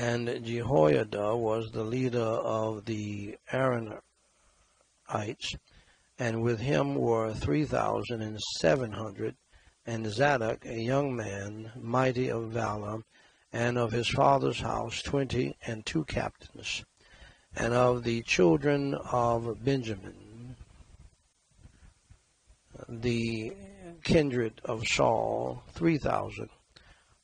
And Jehoiada was the leader of the Aaronites, and with him were three thousand and seven hundred, and Zadok, a young man, mighty of valor, and of his father's house twenty and two captains, and of the children of Benjamin, the kindred of Saul, three thousand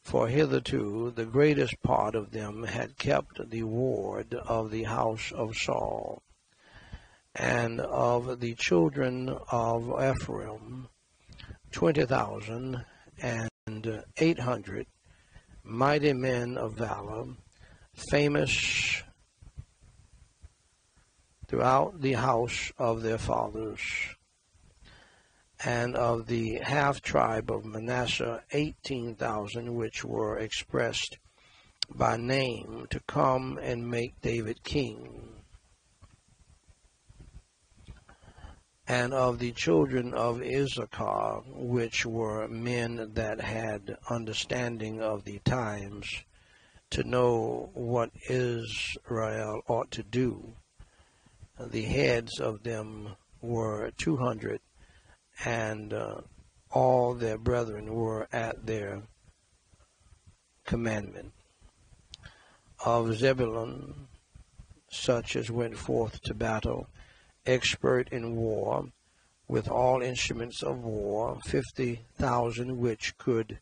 for hitherto the greatest part of them had kept the ward of the house of Saul. And of the children of Ephraim, twenty thousand and eight hundred mighty men of valor, famous throughout the house of their fathers and of the half tribe of Manasseh, 18,000, which were expressed by name to come and make David king. And of the children of Issachar, which were men that had understanding of the times, to know what Israel ought to do, the heads of them were 200 and uh, all their brethren were at their commandment. Of Zebulun, such as went forth to battle, expert in war, with all instruments of war, fifty thousand which could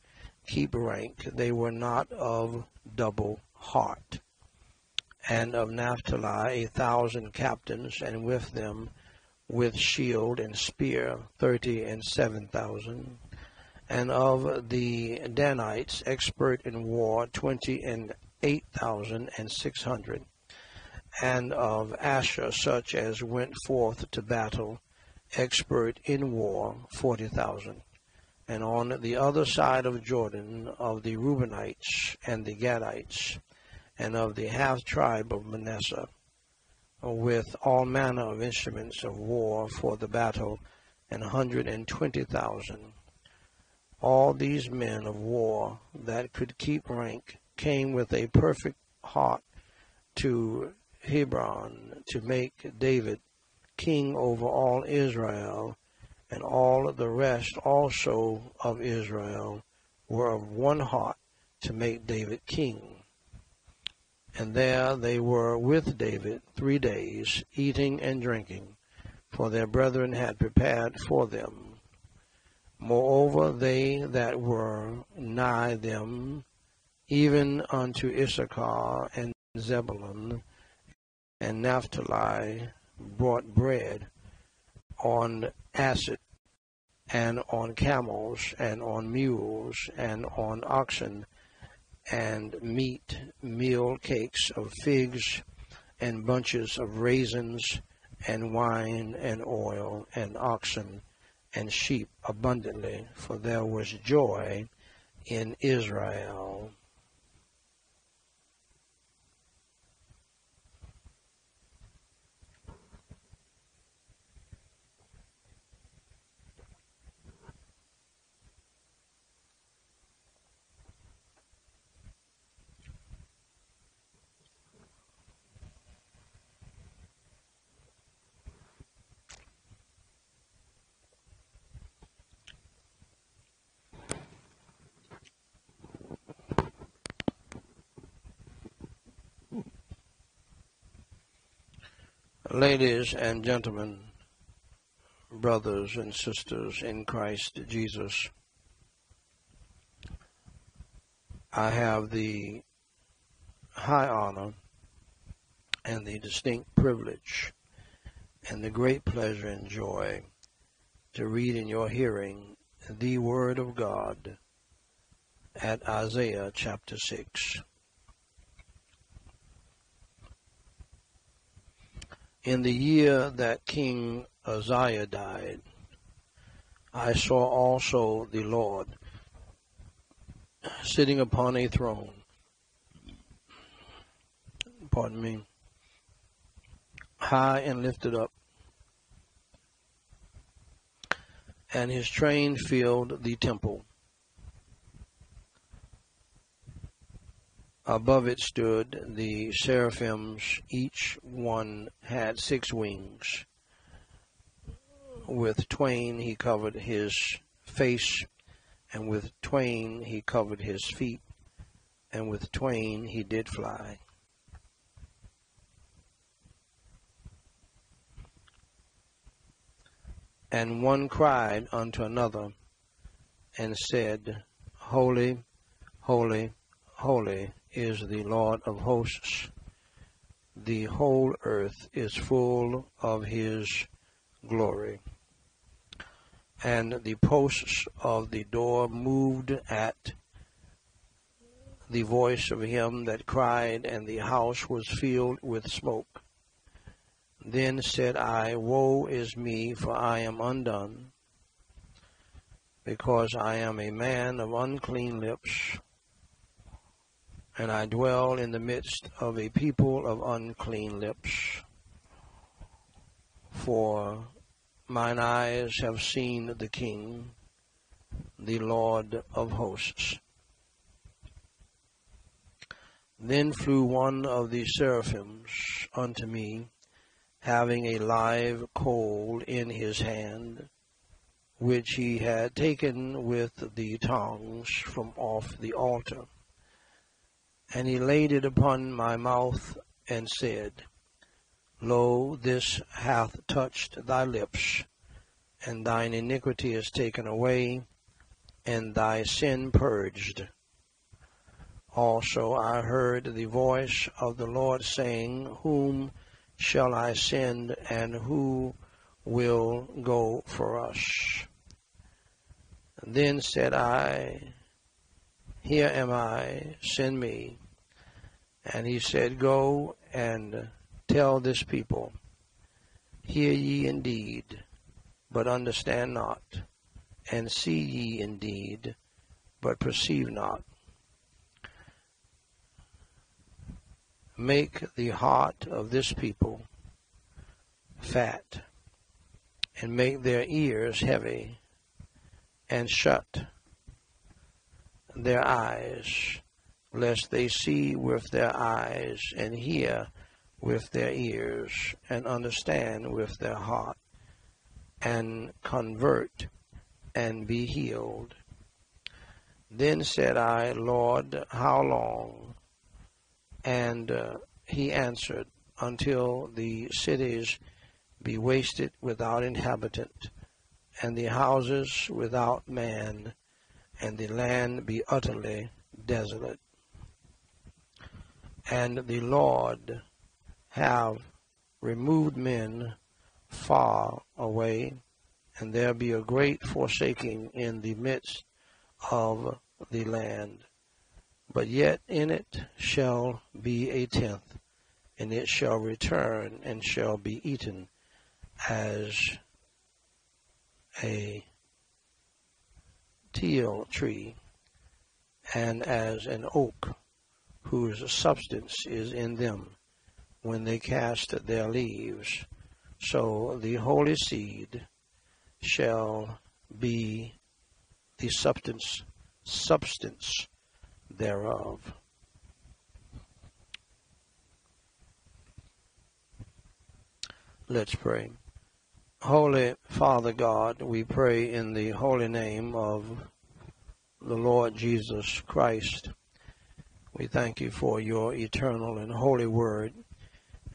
keep rank, they were not of double heart. And of Naphtali a thousand captains, and with them with shield and spear, thirty and seven thousand. And of the Danites, expert in war, twenty and eight thousand and six hundred. And of Asher, such as went forth to battle, expert in war, forty thousand. And on the other side of Jordan, of the Reubenites and the Gadites, and of the half tribe of Manasseh, with all manner of instruments of war for the battle, and a hundred and twenty thousand. All these men of war that could keep rank came with a perfect heart to Hebron to make David king over all Israel, and all the rest also of Israel were of one heart to make David king. And there they were with David three days, eating and drinking, for their brethren had prepared for them. Moreover, they that were nigh them, even unto Issachar and Zebulun and Naphtali, brought bread on asset and on camels and on mules and on oxen and meat, meal cakes of figs, and bunches of raisins, and wine, and oil, and oxen, and sheep abundantly, for there was joy in Israel. Ladies and gentlemen, brothers and sisters in Christ Jesus, I have the high honor and the distinct privilege and the great pleasure and joy to read in your hearing the Word of God at Isaiah chapter 6. In the year that King Uzziah died, I saw also the Lord sitting upon a throne. Pardon me. High and lifted up, and his train filled the temple. Above it stood the seraphims, each one had six wings. With twain he covered his face, and with twain he covered his feet, and with twain he did fly. And one cried unto another, and said, Holy, holy, holy is the Lord of hosts. The whole earth is full of his glory. And the posts of the door moved at the voice of him that cried, and the house was filled with smoke. Then said I, Woe is me, for I am undone, because I am a man of unclean lips, and I dwell in the midst of a people of unclean lips. For mine eyes have seen the King, the Lord of hosts. Then flew one of the seraphims unto me, having a live coal in his hand, which he had taken with the tongs from off the altar. And he laid it upon my mouth and said, Lo, this hath touched thy lips, and thine iniquity is taken away, and thy sin purged. Also I heard the voice of the Lord saying, Whom shall I send, and who will go for us? Then said I, Here am I, send me. And he said, Go and tell this people, Hear ye indeed, but understand not, and see ye indeed, but perceive not. make the heart of this people fat, and make their ears heavy, and shut their eyes, lest they see with their eyes, and hear with their ears, and understand with their heart, and convert, and be healed. Then said I, Lord, how long? And uh, he answered, Until the cities be wasted without inhabitant, and the houses without man, and the land be utterly desolate. And the Lord have removed men far away, and there be a great forsaking in the midst of the land. But yet in it shall be a tenth, and it shall return and shall be eaten as a teil tree and as an oak whose substance is in them when they cast their leaves. So the holy seed shall be the substance substance thereof. Let's pray. Holy Father God, we pray in the holy name of the Lord Jesus Christ. We thank you for your eternal and holy word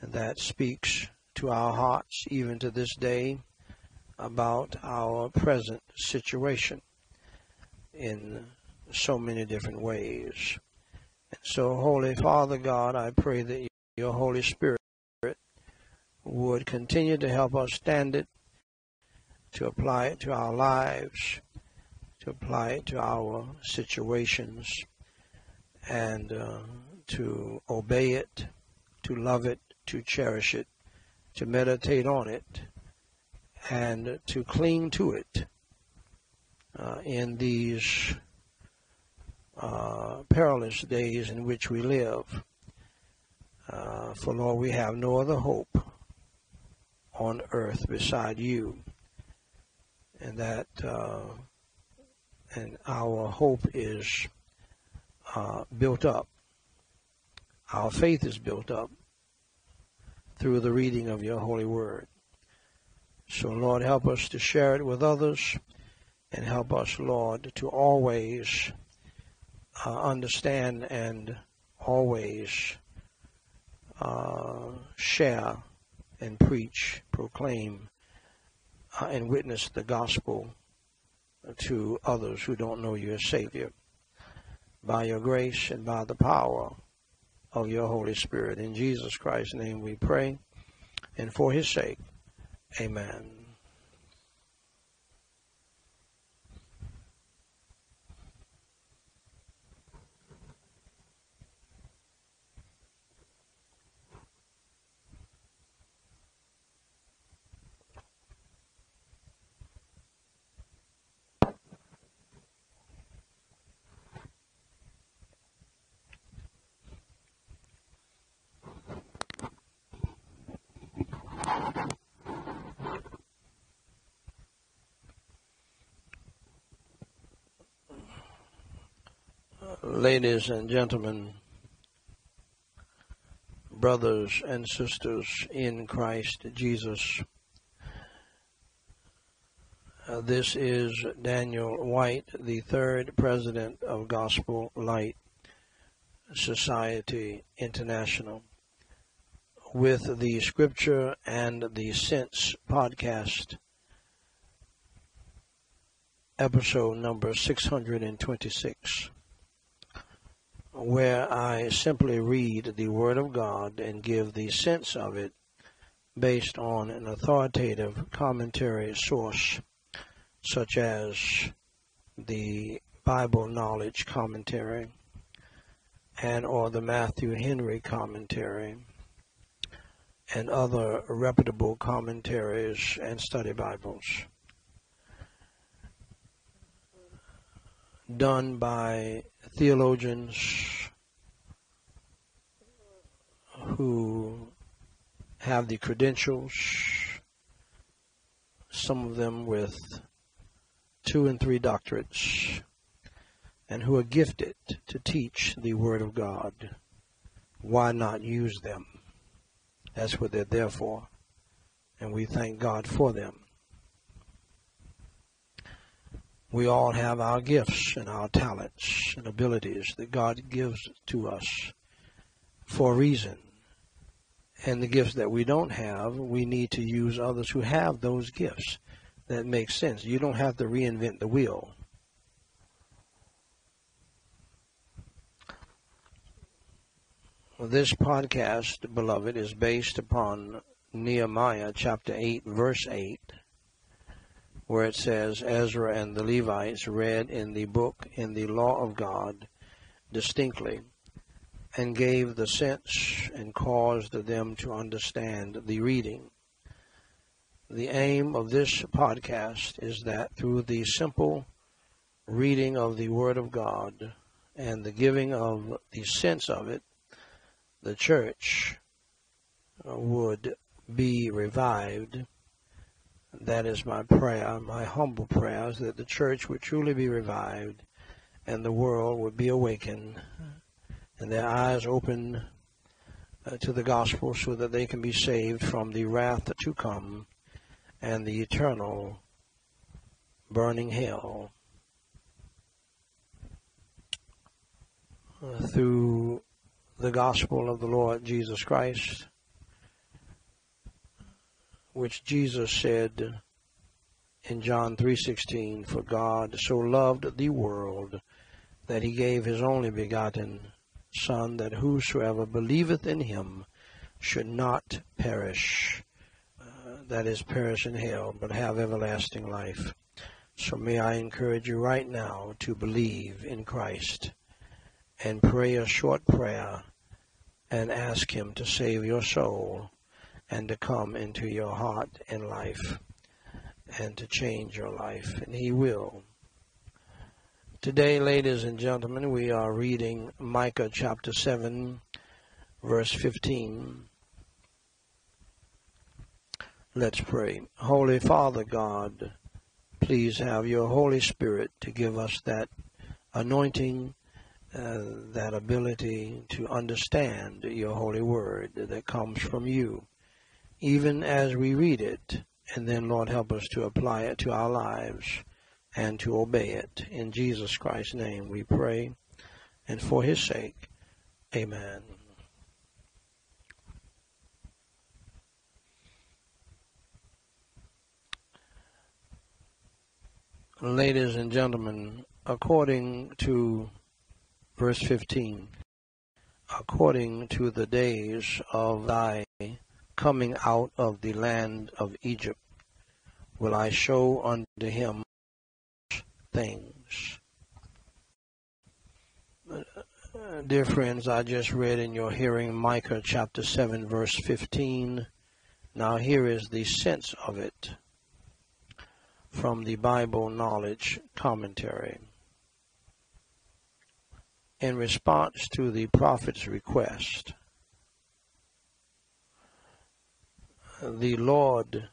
that speaks to our hearts even to this day about our present situation in so many different ways. And so, Holy Father God, I pray that your Holy Spirit would continue to help us stand it, to apply it to our lives, to apply it to our situations, and uh, to obey it, to love it, to cherish it, to meditate on it, and to cling to it uh, in these uh, perilous days in which we live. Uh, for Lord, we have no other hope on earth beside you, and that, uh, and our hope is uh, built up our faith is built up through the reading of your holy word. So, Lord, help us to share it with others and help us, Lord, to always uh, understand and always uh, share and preach, proclaim, uh, and witness the gospel to others who don't know you as Savior. By your grace and by the power of your Holy Spirit. In Jesus Christ's name we pray, and for his sake, amen. Ladies and gentlemen, brothers and sisters in Christ Jesus. Uh, this is Daniel White, the third president of Gospel Light Society International, with the Scripture and the Sense podcast, episode number 626 where I simply read the Word of God and give the sense of it based on an authoritative commentary source, such as the Bible Knowledge Commentary and or the Matthew Henry Commentary and other reputable commentaries and study Bibles. done by theologians who have the credentials, some of them with two and three doctorates, and who are gifted to teach the Word of God. Why not use them? That's what they're there for. And we thank God for them. We all have our gifts and our talents and abilities that God gives to us for a reason. And the gifts that we don't have, we need to use others who have those gifts. That makes sense. You don't have to reinvent the wheel. This podcast, beloved, is based upon Nehemiah chapter 8, verse 8 where it says Ezra and the Levites read in the book in the law of God distinctly and gave the sense and caused them to understand the reading. The aim of this podcast is that through the simple reading of the Word of God and the giving of the sense of it, the church uh, would be revived that is my prayer, my humble prayer, is that the church would truly be revived and the world would be awakened and their eyes open uh, to the gospel so that they can be saved from the wrath to come and the eternal burning hell. Uh, through the gospel of the Lord Jesus Christ, which Jesus said in John 3:16, "For God so loved the world that he gave his only begotten Son, that whosoever believeth in him should not perish, uh, that is, perish in hell, but have everlasting life." So may I encourage you right now to believe in Christ and pray a short prayer and ask him to save your soul and to come into your heart and life and to change your life, and He will. Today, ladies and gentlemen, we are reading Micah chapter 7, verse 15. Let's pray. Holy Father God, please have your Holy Spirit to give us that anointing uh, that ability to understand your holy word that comes from you, even as we read it. And then, Lord, help us to apply it to our lives and to obey it. In Jesus Christ's name we pray, and for his sake, amen. Ladies and gentlemen, according to verse 15, according to the days of thy coming out of the land of Egypt, will I show unto him things. Uh, dear friends, I just read in your hearing Micah chapter 7, verse 15. Now, here is the sense of it from the Bible Knowledge Commentary. In response to the prophet's request, the Lord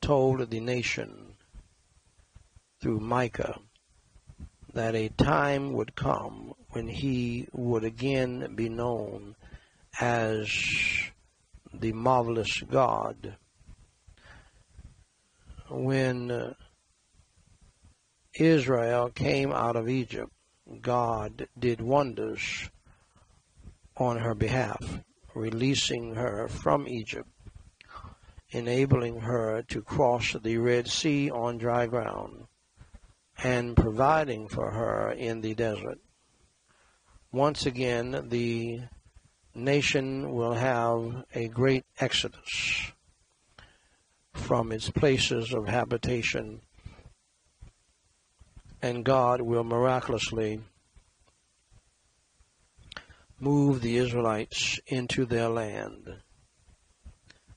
told the nation through Micah that a time would come when he would again be known as the marvelous God. When Israel came out of Egypt, God did wonders on her behalf, releasing her from Egypt, enabling her to cross the Red Sea on dry ground, and providing for her in the desert. Once again, the nation will have a great exodus from its places of habitation, and God will miraculously move the Israelites into their land.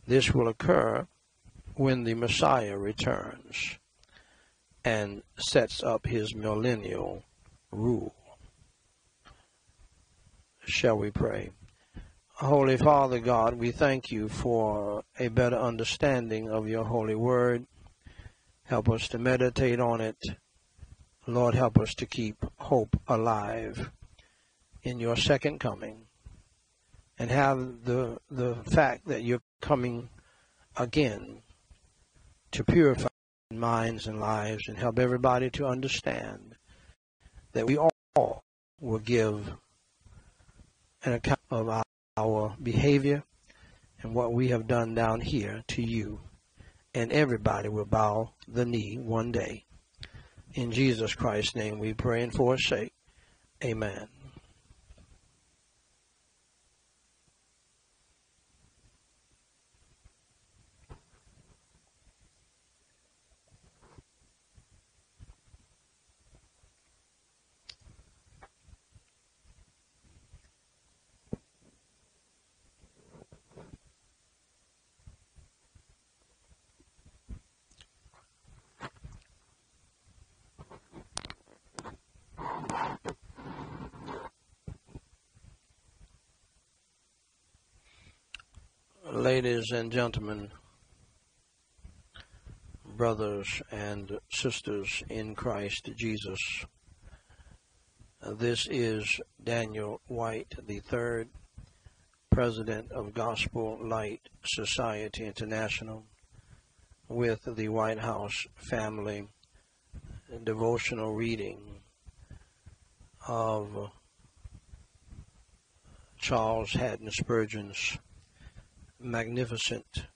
This will occur when the Messiah returns and sets up his millennial rule. Shall we pray? Holy Father God, we thank you for a better understanding of your holy word. Help us to meditate on it. Lord, help us to keep hope alive in your second coming and have the, the fact that you're coming again to purify minds and lives and help everybody to understand that we all will give an account of our our behavior and what we have done down here to you. And everybody will bow the knee one day. In Jesus Christ's name we pray and for his sake. Amen. Ladies and gentlemen, brothers and sisters in Christ Jesus. This is Daniel White III, President of Gospel Light Society International, with the White House Family devotional reading of Charles Haddon Spurgeon's magnificent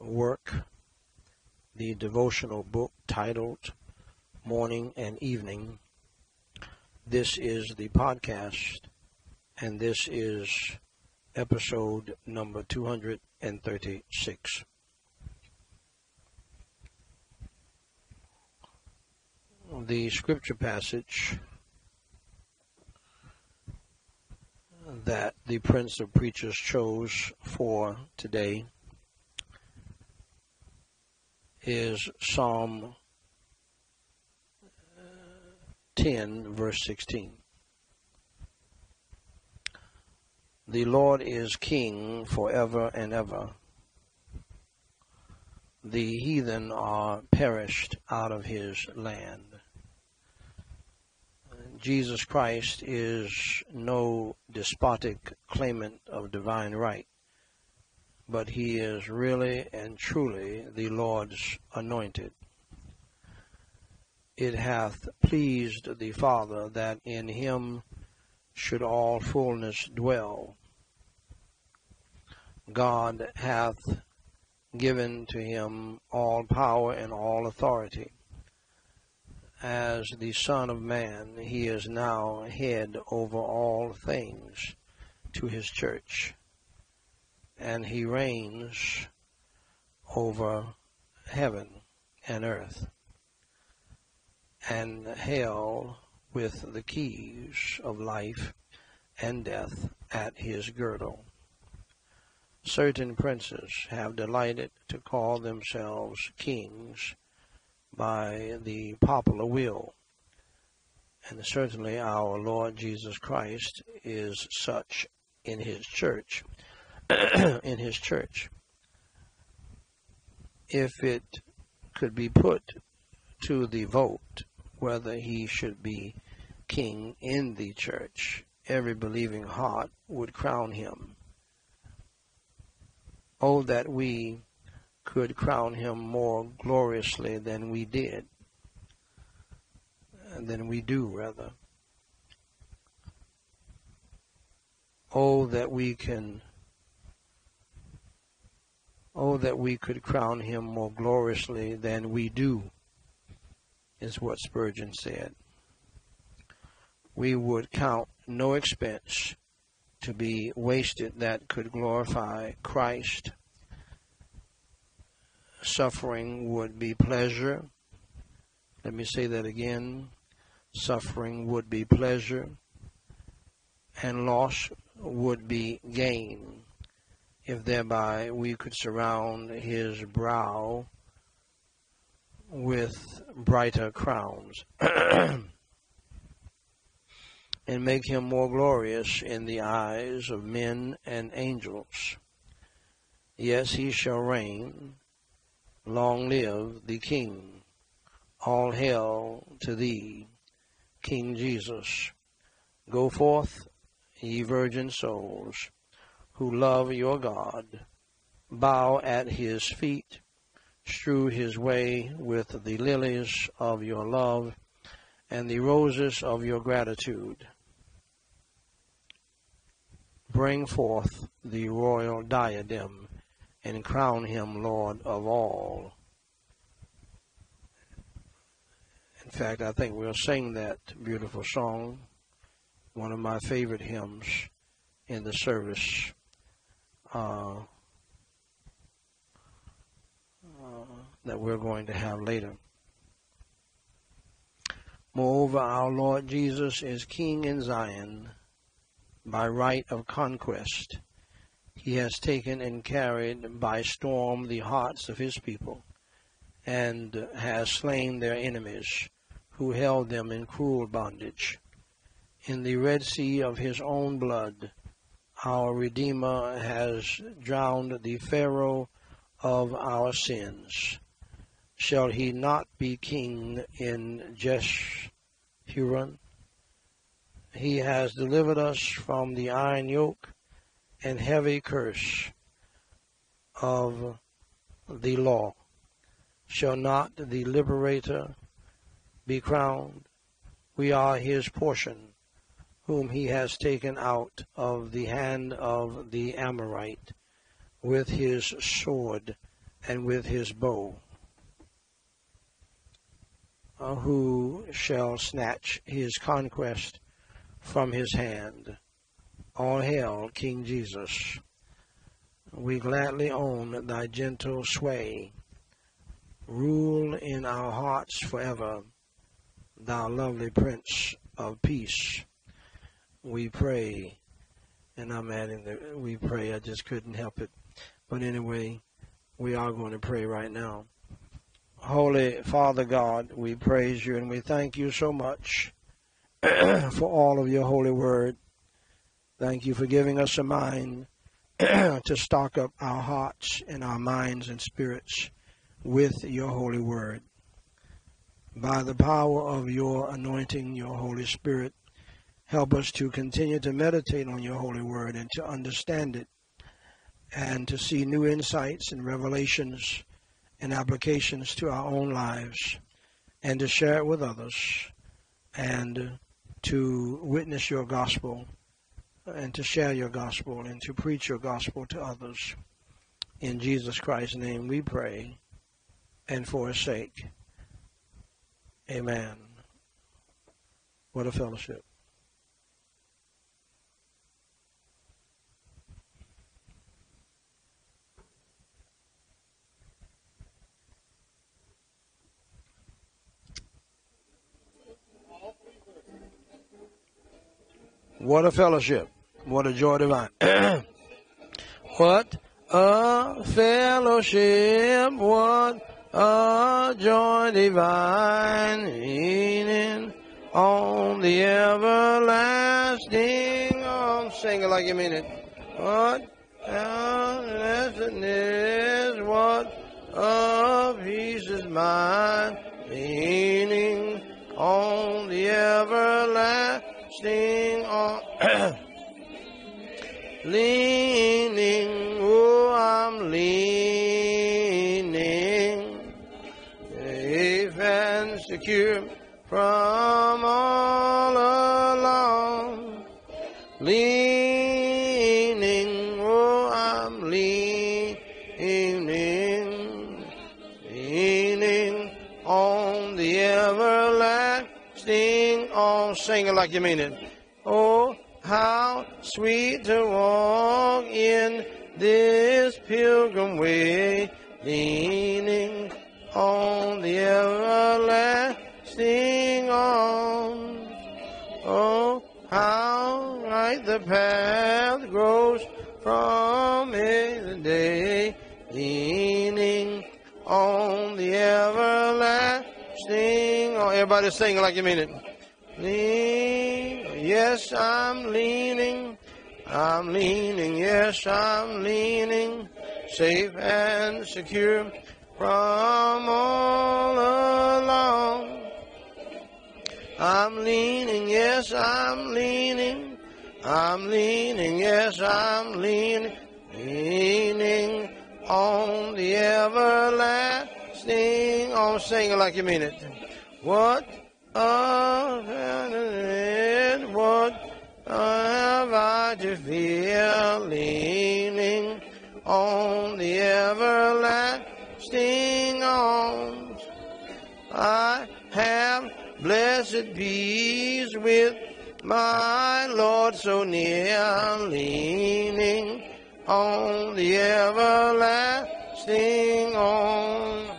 work, the devotional book titled Morning and Evening. This is the podcast, and this is episode number 236. The scripture passage that the Prince of Preachers chose for today is Psalm uh, 10, verse 16. The Lord is King forever and ever. The heathen are perished out of his land. Jesus Christ is no despotic claimant of divine right, but he is really and truly the Lord's anointed. It hath pleased the Father that in him should all fullness dwell. God hath given to him all power and all authority as the Son of Man, he is now head over all things to his church, and he reigns over heaven and earth and hell with the keys of life and death at his girdle. Certain princes have delighted to call themselves kings by the popular will. And certainly our Lord Jesus Christ is such in his church. in his church. If it could be put to the vote whether he should be king in the church, every believing heart would crown him. Oh, that we could crown him more gloriously than we did, than we do, rather. Oh, that we can, oh, that we could crown him more gloriously than we do, is what Spurgeon said. We would count no expense to be wasted that could glorify Christ suffering would be pleasure. Let me say that again. Suffering would be pleasure, and loss would be gain, if thereby we could surround his brow with brighter crowns, and make him more glorious in the eyes of men and angels. Yes, he shall reign Long live the King. All hail to thee, King Jesus. Go forth, ye virgin souls, who love your God. Bow at his feet, strew his way with the lilies of your love and the roses of your gratitude. Bring forth the royal diadem and crown him Lord of all. In fact, I think we'll sing that beautiful song, one of my favorite hymns in the service. Uh, uh, that we're going to have later. Moreover, our Lord Jesus is King in Zion by right of conquest he has taken and carried by storm the hearts of his people, and has slain their enemies, who held them in cruel bondage. In the Red Sea of his own blood, our Redeemer has drowned the Pharaoh of our sins. Shall he not be king in Jeshurun? He has delivered us from the iron yoke and heavy curse of the law. Shall not the liberator be crowned? We are his portion, whom he has taken out of the hand of the Amorite with his sword and with his bow. Uh, who shall snatch his conquest from his hand? All hail, King Jesus. We gladly own thy gentle sway. Rule in our hearts forever, thou lovely Prince of Peace. We pray, and I'm adding the we pray, I just couldn't help it. But anyway, we are going to pray right now. Holy Father God, we praise you and we thank you so much for all of your holy word. Thank you for giving us a mind to stock up our hearts and our minds and spirits with your holy word. by the power of your anointing, your Holy Spirit. Help us to continue to meditate on your holy word and to understand it and to see new insights and revelations and applications to our own lives and to share it with others and to witness your gospel and to share your gospel and to preach your gospel to others. In Jesus Christ's name we pray and for his sake. Amen. What a fellowship. What a fellowship. What a joy divine. what a fellowship. What a joy divine. Leaning on the everlasting arm. Sing it like you mean it. What a blessedness. What a peace is mine. Leaning on the everlasting on, leaning, oh, I'm leaning, safe and secure from all along. Leaning, oh, I'm leaning, leaning on the everlasting on, sing it like you mean it. Oh, how sweet to walk in this pilgrim way, leaning on the everlasting arms. Oh, how right the path grows from the day, leaning on the everlasting. Oh, everybody sing like you mean it. Lean, yes, I'm leaning. I'm leaning, yes, I'm leaning. Safe and secure from all along. I'm leaning, yes, I'm leaning. I'm leaning, yes, I'm leaning. Leaning on the everlasting. Oh, sing it like you mean it. What what have I to fear leaning on the everlasting arms? I have blessed peace with my Lord so near, leaning on the everlasting arms.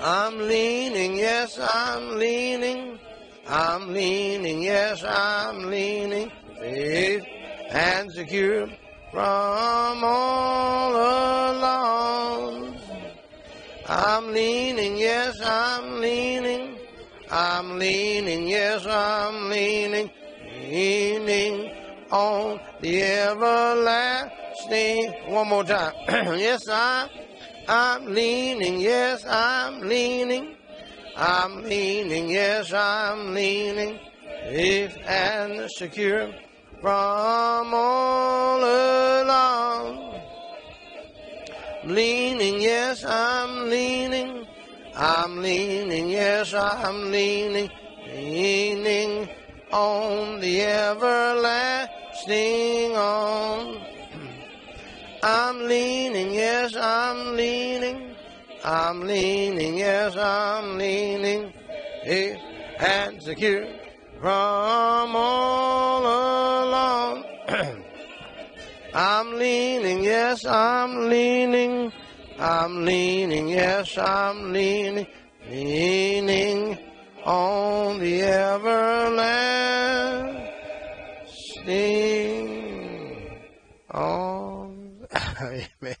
I'm leaning, yes, I'm leaning. I'm leaning, yes, I'm leaning. Safe and secure from all alarms. I'm leaning, yes, I'm leaning. I'm leaning, yes, I'm leaning. Leaning on the everlasting. One more time. yes, I'm I'm leaning, yes, I'm leaning. I'm leaning, yes, I'm leaning. Safe and secure from all along. Leaning, yes, I'm leaning. I'm leaning, yes, I'm leaning. Leaning on the everlasting arms. I'm leaning, yes, I'm leaning. I'm leaning, yes, I'm leaning. Safe and secure from all along. I'm leaning, yes, I'm leaning. I'm leaning, yes, I'm leaning. Leaning on the everlasting. On Amen.